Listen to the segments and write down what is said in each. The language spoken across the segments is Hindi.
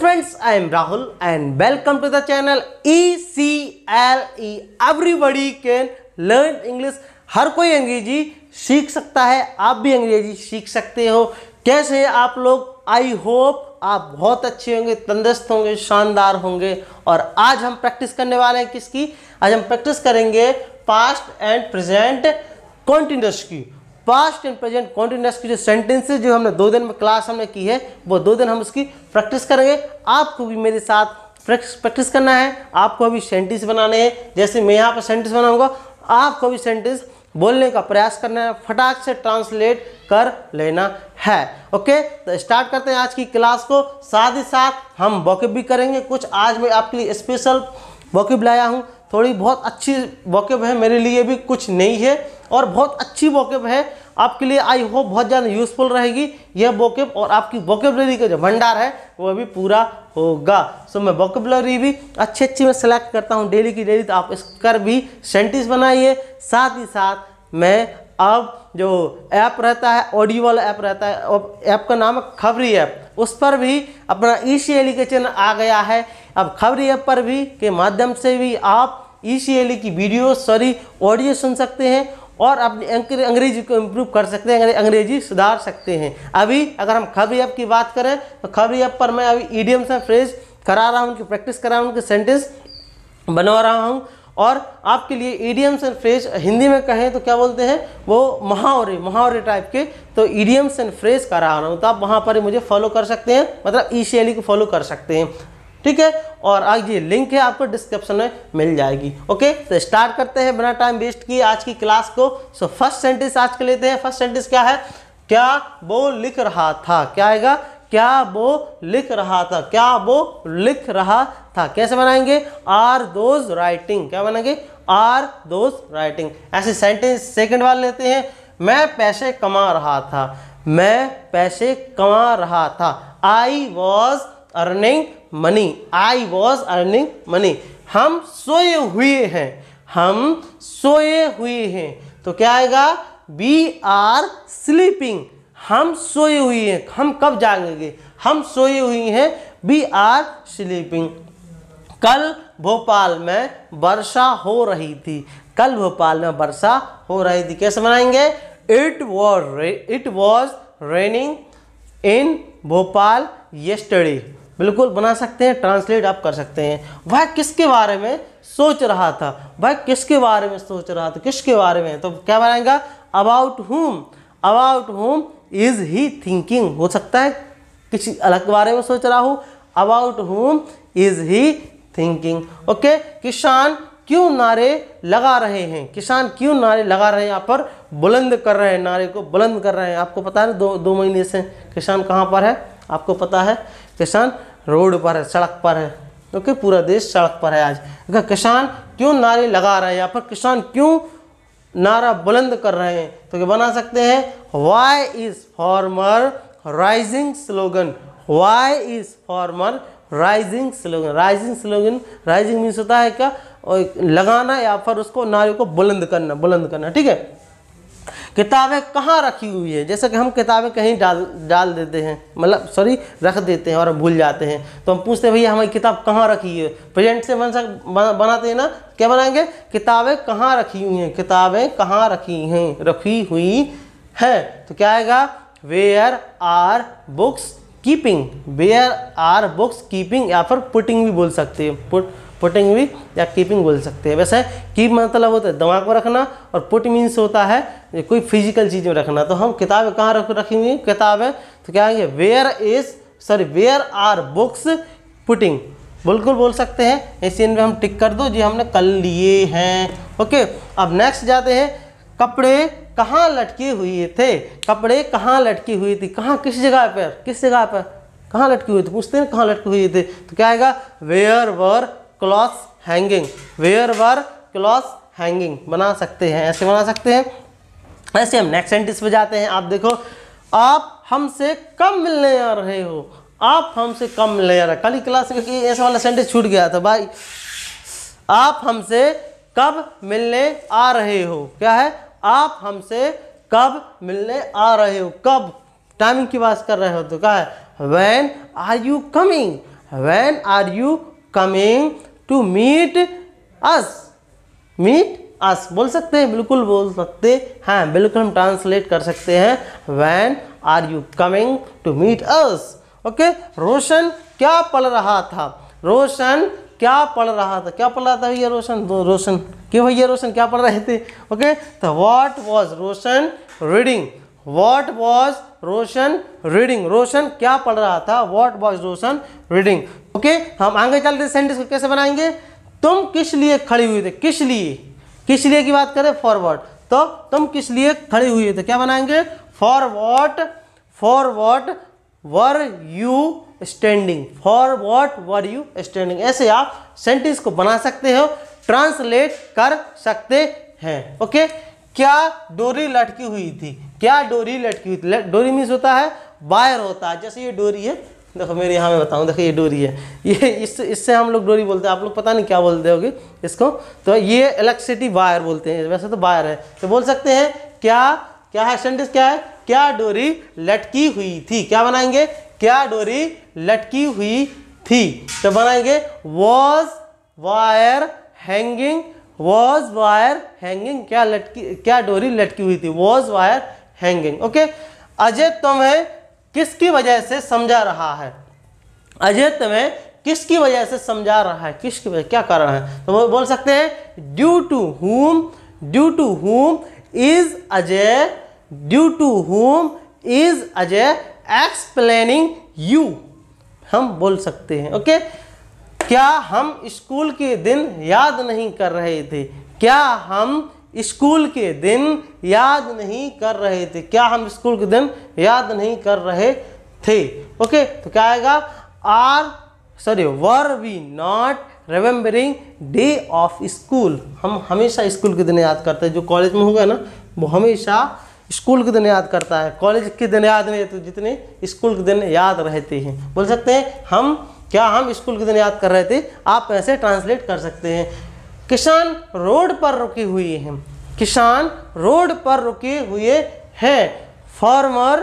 friends, I am Rahul and welcome to the channel ECLE. Everybody can learn English. हर कोई अंग्रेज़ी सीख सकता है। आप भी अंग्रेज़ी सीख सकते हो। कैसे आप लोग? आई होप आप बहुत अच्छे होंगे तंदुरुस्त होंगे शानदार होंगे। और आज हम प्रैक्टिस करने वाले हैं किसकी? आज हम प्रैक्टिस करेंगे पास्ट एंड प्रेजेंट कॉन्टिन्यूस की। पास्ट एंड प्रेजेंट कॉन्टिन्यूस की जो सेंटेंसेस जो हमने दो दिन में क्लास हमने की है, वो दो दिन हम उसकी प्रैक्टिस करेंगे। आपको भी मेरे साथ प्रैक्टिस करना है। आपको अभी सेंटेंस बनाने हैं। जैसे मैं यहाँ पर सेंटेंस बनाऊँगा, आपको भी सेंटेंस बोलने का प्रयास करना है। फटाक से ट्रांसलेट कर लेना है। ओके तो स्टार्ट करते हैं आज की क्लास को। साथ ही साथ हम वॉकिब भी करेंगे। कुछ आज मैं आपके लिए स्पेशल वॉकिब लाया हूँ। थोड़ी बहुत अच्छी वॉकिब है मेरे लिए भी, कुछ नहीं है। और बहुत अच्छी वॉकिब है आपके लिए। आई होप बहुत ज़्यादा यूज़फुल रहेगी यह वॉकिब और आपकी वॉकेबलरी का जो भंडार है वो भी पूरा होगा। सो मैं वॉकेबलरी भी अच्छी अच्छी मैं सेलेक्ट करता हूँ। डेली की डेली तो आप इस इसकर भी सेंटेंस बनाइए। साथ ही साथ मैं अब जो ऐप रहता है ऑडियो वाला ऐप रहता है ऐप का नाम है खबरी ऐप उस पर भी अपना ई सी एल का चैनल आ गया है। अब खबरी ऐप पर भी के माध्यम से भी आप ई सी एल की वीडियो सॉरी ऑडियो सुन सकते हैं और अपनी अंग्रेज़ी को इम्प्रूव कर सकते हैं, अंग्रेज़ी सुधार सकते हैं। अभी अगर हम खबरी ऐप की बात करें तो खबरी ऐप पर मैं अभी ईडियम्स में फ्रेज करा रहा हूँ उनकी प्रैक्टिस करा रहा हूँ उनके सेंटेंस बनवा रहा हूँ और आपके लिए ईडियम्स एंड फ्रेज हिंदी में कहें तो क्या बोलते हैं? वो महावरे महावरे टाइप के तो ईडियम्स एंड फ्रेज करा रहा हूँ। तो आप वहाँ पर मुझे फॉलो कर सकते हैं मतलब ई e को फॉलो कर सकते हैं। ठीक है? और आज ये लिंक है आपको डिस्क्रिप्शन में मिल जाएगी। ओके तो स्टार्ट करते हैं बिना टाइम वेस्ट किए आज की क्लास को। सो फ़र्स्ट सेंटेंस आज के लेते हैं। फ़र्स्ट सेंटेंस क्या है? क्या वो लिख रहा था? क्या आएगा? क्या वो लिख रहा था? क्या वो लिख रहा था? कैसे बनाएँगे? आर दोज राइटिंग क्या बनाएँगे? आर दोज राइटिंग ऐसे सेंटेंस सेकंड वाले लेते हैं। मैं पैसे कमा रहा था। मैं पैसे कमा रहा था। I was earning money I was earning money हम सोए हुए हैं। हम सोए हुए हैं। तो क्या आएगा? वी आर स्लीपिंग हम सोए हुए हैं। हम कब जागेंगे? हम सोए हुए हैं। वी आर स्लीपिंग कल भोपाल में वर्षा हो रही थी। कल भोपाल में वर्षा हो रही थी। कैसे बनाएँगे it was it was raining in Bhopal yesterday बिल्कुल बना सकते हैं ट्रांसलेट आप कर सकते हैं। वह किसके बारे में सोच रहा था? वह किसके बारे में सोच रहा था? किसके बारे में? तो क्या बनाएगा? About home about home is he thinking हो सकता है किसी अलग बारे में सोच रहा हूँ। About home is he thinking okay किसान क्यों नारे लगा रहे हैं? किसान क्यों नारे लगा रहे हैं? यहाँ पर बुलंद कर रहे हैं, नारे को बुलंद कर रहे हैं। आपको पता है दो दो महीने से किसान कहाँ पर है? आपको पता है, किसान रोड पर है, सड़क पर है। ओके पूरा देश सड़क पर है आज? अगर किसान क्यों नारे लगा रहे हैं? या फिर किसान क्यों नारा बुलंद कर रहे हैं? तो क्या बना सकते हैं? Why is farmer raising slogan why is farmer raising slogan raising slogan raising means होता है क्या? लगाना या फिर उसको नारे को बुलंद करना बुलंद करना, ठीक है? किताबें कहाँ रखी हुई है? जैसे कि हम किताबें कहीं डाल डाल देते हैं मतलब सॉरी रख देते हैं और भूल जाते हैं। तो हम पूछते हैं, भैया, हमारी किताब कहाँ रखी है? प्रेजेंट से बन सक बनाते हैं ना? क्या बनाएँगे? किताबें कहाँ रखी हुई हैं? किताबें कहाँ रखी हैं? रखी हुई हैं। तो क्या आएगा? Where are books keeping where are books keeping या फिर पुटिंग भी बोल सकते हैं। पुट पुटिंग भी या कीपिंग बोल सकते हैं। वैसे कीप मतलब होता है दिमाग में रखना और पुट मीन्स होता है कोई फ़िज़िकल चीज़ में रखना। तो हम किताबें कहाँ रख रखी हुई किताबें तो क्या आएँगे where is sorry where are books putting बिल्कुल बोल सकते हैं। ऐसे सीन में हम टिक कर दो, जी हमने कल लिए हैं। ओके अब नेक्स्ट जाते हैं। कपड़े कहाँ लटके हुए थे? कपड़े कहाँ लटके हुए थे? कहाँ किस जगह पर? किस जगह पर? कहाँ लटके हुए थे? पूछते हैं कहाँ लटके हुए थे? तो क्या आएगा? Where were cloth hanging. Where were cloth hanging. बना सकते हैं। ऐसे बना सकते हैं। ऐसे हम नेक्स्ट सेंटेंस पे जाते हैं। आप देखो, आप हमसे कम मिलने आ रहे हो। आप हमसे कम मिलने आ रहे कल क्लास में ऐसा वाला सेंटेंस छूट गया था, भाई। आप हमसे कब मिलने आ रहे हो? क्या है? आप हमसे कब मिलने आ रहे हो? कब? टाइमिंग की बात कर रहे हो तो क्या है? When are you coming when are you coming to meet us meet us बोल सकते हैं, बिल्कुल बोल सकते हैं, बिल्कुल हम ट्रांसलेट कर सकते हैं when are you coming to meet us okay Roshan क्या पढ़ रहा था? रोशन क्या पढ़ रहा था? क्या पढ़ रहा था भैया रोशन? दो रोशन। क्यों भैया रोशन? क्या पढ़ रहे थे? ओके तो what was Roshan reading what was Roshan reading Roshan क्या पढ़ रहा था? What was Roshan reading okay हम आगे चलते सेंटेंस को कैसे बनाएँगे? तुम किस लिए खड़े हुए थे? किस लिए? किस लिए की बात करें? फॉरवर्ड तो तुम किस लिए खड़े हुए थे? क्या बनाएँगे? For what for what were you standing for what were you standing ऐसे आप सेंटेंस को बना सकते हो ट्रांसलेट कर सकते हैं। ओके क्या डोरी लटकी हुई थी? क्या डोरी लटकी हुई थी? डोरी मीन्स होता है वायर होता है। जैसे ये डोरी है देखो, मेरे यहाँ में बताऊँ, देखो, ये डोरी है। ये, इस, इससे हम लोग डोरी बोलते हैं। आप लोग पता नहीं क्या बोलते होगे इसको। तो ये इलेक्ट्रिसिटी वायर बोलते हैं। वैसे तो वायर है। तो बोल सकते हैं, क्या क्या है सेंटेंस क्या है? क्या डोरी लटकी हुई थी? क्या बनाएँगे? क्या डोरी लटकी हुई थी? तो बनाएँगे was wire hanging was wire hanging क्या लटकी, क्या डोरी लटकी हुई थी? Was wire hanging okay Ajay तुम्हें किसकी वजह से समझा रहा है? अजय तुम्हें किसकी वजह से समझा रहा है? किसकी वजह क्या कर रहा है? तो वो बोल सकते हैं due to whom due to whom is Ajay due to whom is Ajay explaining you हम बोल सकते हैं ओके क्या हम स्कूल के दिन याद नहीं कर रहे थे? क्या हम स्कूल के दिन याद नहीं कर रहे थे। क्या हम स्कूल के दिन याद नहीं कर रहे थे? ओके तो क्या आएगा? Are sorry were we not remembering day of school हम हमेशा स्कूल के दिन याद करते हैं। जो कॉलेज में होगा ना, वो हमेशा स्कूल के दिन याद करता है। कॉलेज के दिन याद नहीं तो जितने स्कूल के दिन याद रहते हैं। बोल सकते हैं, हम, क्या हम स्कूल के दिन याद कर रहे थे? आप ऐसे ट्रांसलेट कर सकते हैं। किसान रोड पर रुके हुए हैं। किसान रोड पर रुके हुए हैं। Farmer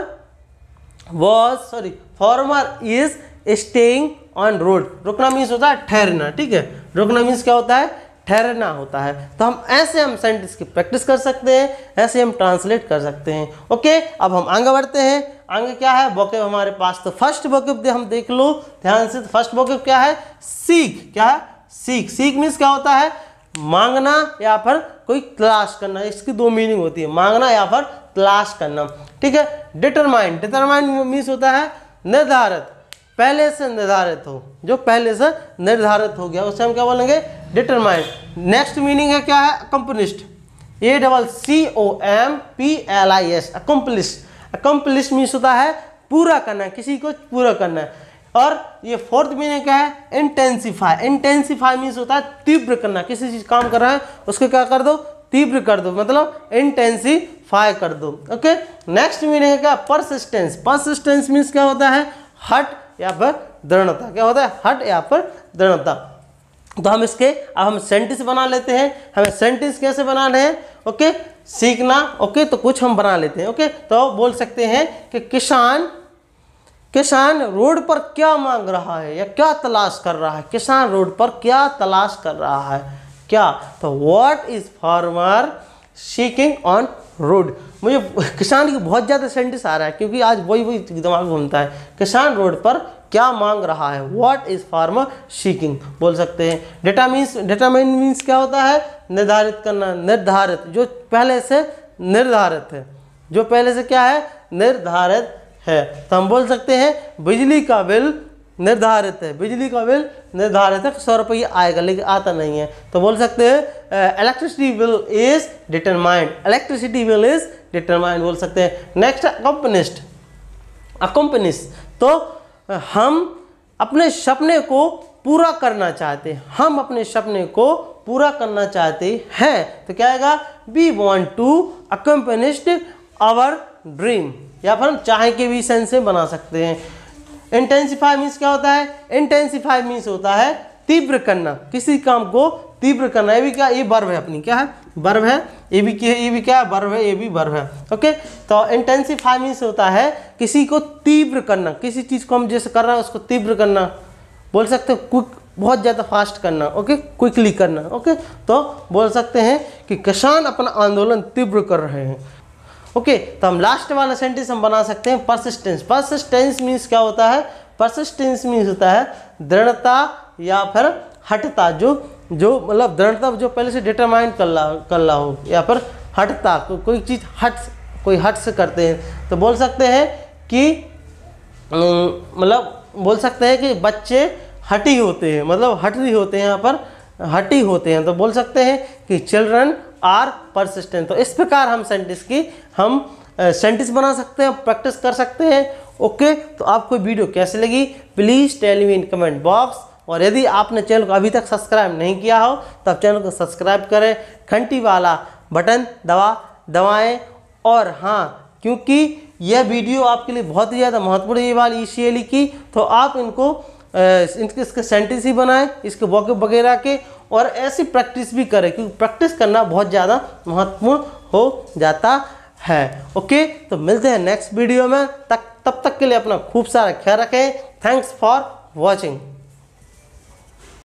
was sorry farmer is staying on road रुकना मीन्स होता है ठहरना, ठीक है? रुकना मीन्स क्या होता है? ठहरना होता है। तो हम ऐसे हम सेंटेंस की प्रैक्टिस कर सकते हैं, ऐसे हम ट्रांसलेट कर सकते हैं। ओके अब हम आगे बढ़ते हैं। आगे क्या है? वोकेब हमारे पास तो फ़र्स्ट वोकेब हम देख लो। ध्यान से फ़र्स्ट वोकेब क्या है? सीख क्या है? सीख सीख मीन्स क्या होता है? मांगना या फिर कोई तलाश करना, इसकी दो मीनिंग होती है, मांगना या फिर तलाश करना। ठीक है? डिटरमाइन डिटरमाइन मीन्स होता है निर्धारित, पहले से निर्धारित हो। जो पहले से निर्धारित हो गया, उसे हम क्या बोलेंगे? डिटरमाइन नेक्स्ट मीनिंग है क्या है? Accompanist A double C O M P L I S accomplish accomplish means होता है पूरा करना किसी को पूरा करना है। और ये फोर्थ मीनिंग क्या है? इंटेंसिफाई इंटेंसिफाई मीन्स होता है तीव्र करना। किसी चीज़ काम कर रहा है, उसको क्या कर दो? तीव्र कर दो। मतलब इंटेंसिफाई कर दो। ओके नेक्स्ट मीनिंग क्या? परसिस्टेंस परसिस्टेंस मीन्स क्या होता है? हट या फिर दृढ़ता। क्या होता है? हट या फिर दृढ़ता। तो हम इसके, अब हम सेंटेंस बना लेते हैं। हमें सेंटेंस कैसे बनाने हैं? ओके सीखना। ओके तो कुछ हम बना लेते हैं। ओके तो बोल सकते हैं कि किसान किसान रोड पर क्या मांग रहा है या क्या तलाश कर रहा है? किसान रोड पर क्या तलाश कर रहा है? क्या? तो what is farmer seeking on road मुझे किसान की बहुत ज़्यादा सेंटेंस आ रहा है क्योंकि आज वही वही दिमाग घूमता है। किसान रोड पर क्या मांग रहा है? व्हाट इज़ फार्मर सीकिंग बोल सकते हैं। डेटा मीन्स डेटामाइन मीन्स क्या होता है? निर्धारित करना, निर्धारित, जो पहले से निर्धारित है। जो पहले से क्या है? निर्धारित है। तो हम बोल सकते हैं, बिजली का बिल निर्धारित है। बिजली का बिल निर्धारित है, सौ रुपये आएगा, लेकिन आता नहीं है। तो बोल सकते हैं electricity bill is determined electricity bill is determined बोल सकते हैं। नेक्स्ट अकम्पनिस्ट अकम्पनिस्ट तो हम अपने सपने को पूरा करना चाहते हैं। हम अपने सपने को पूरा करना चाहते हैं। तो क्या आएगा? We want to accomplish our dream या फिर हम चाहे के भी सेंस में बना सकते हैं। इंटेंसिफाई मीन्स क्या होता है? इंटेंसिफाई मीन्स होता है तीव्र करना। किसी काम को तीव्र करना। ये भी क्या? ये बर्व है अपनी। क्या है? बर्व है। ये भी क्या? ये भी क्या? है बर्व है। ये भी बर्व है। ओके तो इंटेंसिफाई मीन्स होता है किसी को तीव्र करना। किसी चीज़ को हम जैसे कर रहे हैं, उसको तीव्र करना। बोल सकते हैं क्विक बहुत ज़्यादा फास्ट करना। ओके क्विकली करना। ओके तो बोल सकते हैं कि किसान अपना आंदोलन तीव्र कर रहे हैं। ओके तो हम लास्ट वाला सेंटेंस हम बना सकते हैं परसिस्टेंस परसिस्टेंस मीन्स क्या होता है? परसिस्टेंस मीन्स होता है दृढ़ता या फिर हटता जो जो मतलब दृढ़ता जो पहले से डिटरमाइन कर ला कर ला हो या फिर हटता को, कोई चीज़ हट कोई हट से करते हैं। तो बोल सकते हैं कि मतलब बोल सकते हैं कि बच्चे हटी होते हैं मतलब हटी होते हैं यहाँ पर हटी होते हैं। तो बोल सकते हैं कि चिल्ड्रन आर परसिस्टेंट तो इस प्रकार हम सेंटेंस की, हम सेंटेंस बना सकते हैं प्रैक्टिस कर सकते हैं। ओके तो आपको वीडियो कैसे लगी? Please tell me in comment box और यदि आपने चैनल को अभी तक सब्सक्राइब नहीं किया हो तो आप चैनल को सब्सक्राइब करें, घंटी वाला बटन दबा, दबाएँ। और हाँ क्योंकि यह वीडियो आपके लिए बहुत ही ज़्यादा महत्वपूर्ण है वाली ई की तो आप इनको इनके, इसके सेंटेंस ही बनाएँ, इसके वॉक वगैरह के। और ऐसी प्रैक्टिस भी करें, क्योंकि प्रैक्टिस करना बहुत ज़्यादा महत्वपूर्ण हो जाता है। ओके? तो मिलते हैं नेक्स्ट वीडियो में। तक, तब तक के लिए अपना खूब सारा ख्याल रखें। Thanks for watching